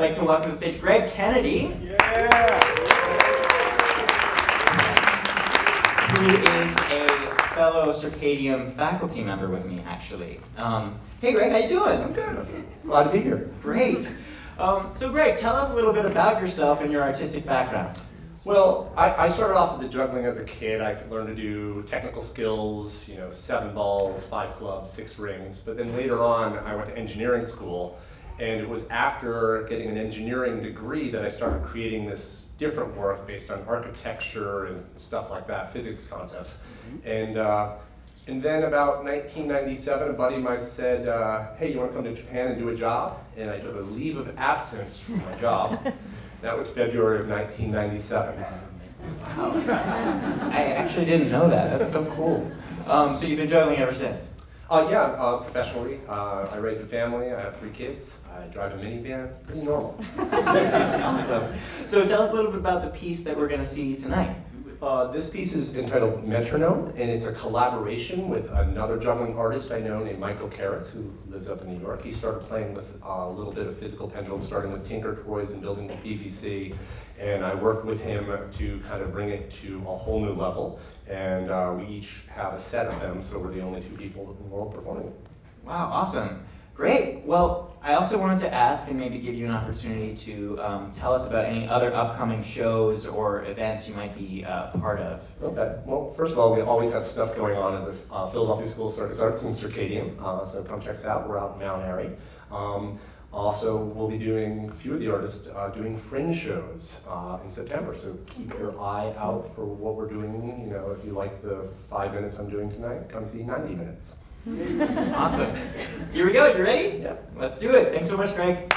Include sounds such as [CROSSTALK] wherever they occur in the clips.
I'd like to welcome to the stage Greg Kennedy. Yeah. Who is a fellow Circadium faculty member with me, actually. Um, hey, Greg, how you doing? I'm good. Glad to be here. Great. Um, so, Greg, tell us a little bit about yourself and your artistic background. Well, I, I started off as a juggling as a kid. I learned to do technical skills, you know, seven balls, five clubs, six rings. But then later on, I went to engineering school. And it was after getting an engineering degree that I started creating this different work based on architecture and stuff like that, physics concepts. And, uh, and then about 1997, a buddy of mine said, uh, hey, you want to come to Japan and do a job? And I took a leave of absence from my job. [LAUGHS] that was February of 1997. Wow. [LAUGHS] I actually didn't know that. That's so cool. Um, so, you've been juggling ever since? Uh, yeah, uh, professionally. Uh, I raise a family. I have three kids. I drive a minivan. Pretty normal. [LAUGHS] awesome. So tell us a little bit about the piece that we're going to see tonight. Uh, this piece is entitled Metronome, and it's a collaboration with another juggling artist I know named Michael Karras, who lives up in New York. He started playing with uh, a little bit of physical pendulum, starting with Tinker Toys and building the PVC, and I worked with him to kind of bring it to a whole new level. And uh, we each have a set of them, so we're the only two people in the world performing it. Wow, awesome. Great. Well, I also wanted to ask and maybe give you an opportunity to um, tell us about any other upcoming shows or events you might be uh, part of. Okay. Well, first of all, we always have stuff going on at the uh, Philadelphia School of Circus Arts in Circadium, uh, so come check us out. We're out in Mount Airy. Um, also, we'll be doing, a few of the artists uh, doing fringe shows uh, in September, so keep your eye out for what we're doing. You know, if you like the five minutes I'm doing tonight, come see 90 minutes. Awesome. Here we go. You ready? Yeah. Let's do it. Thanks so much, Greg.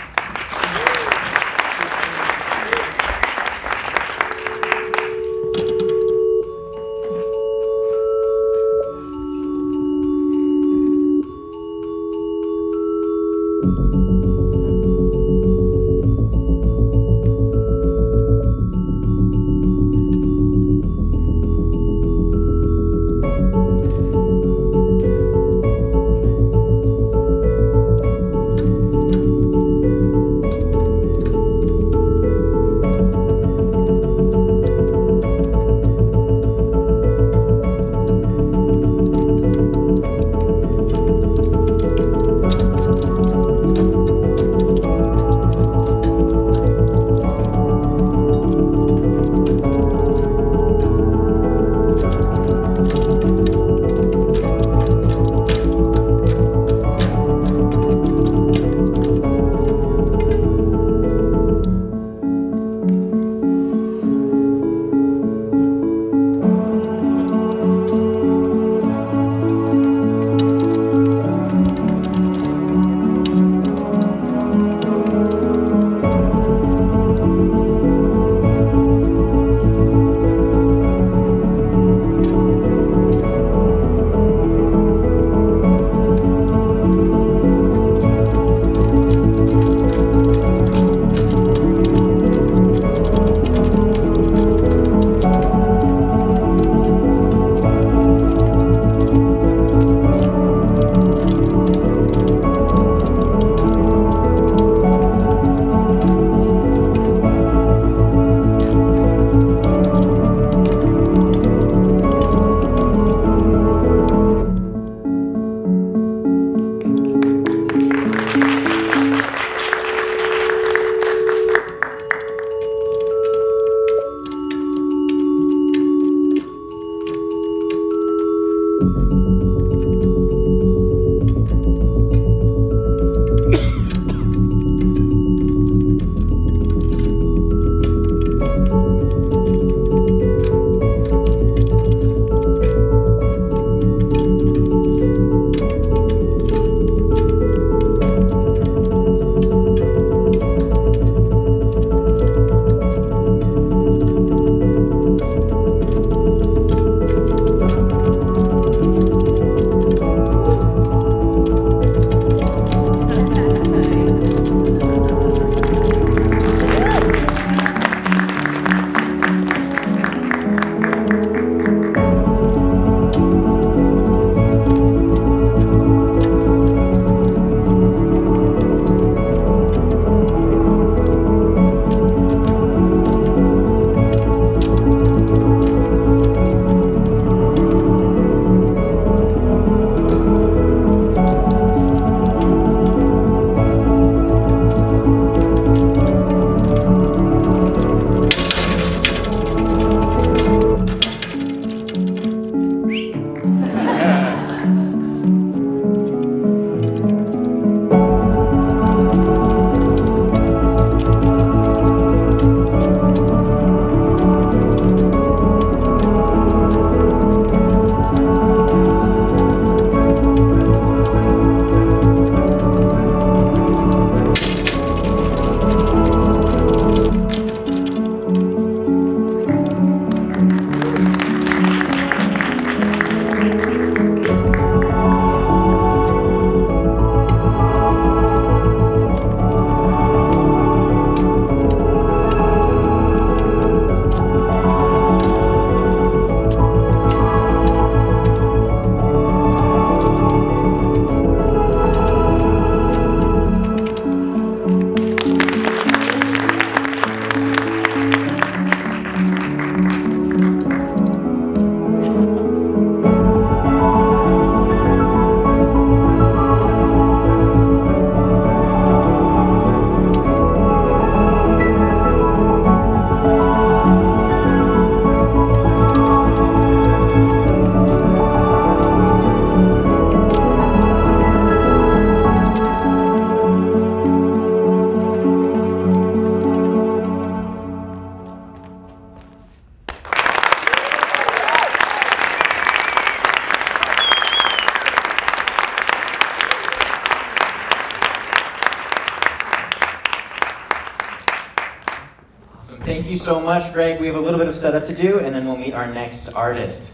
Thank you so much, Greg. We have a little bit of setup to do, and then we'll meet our next artist.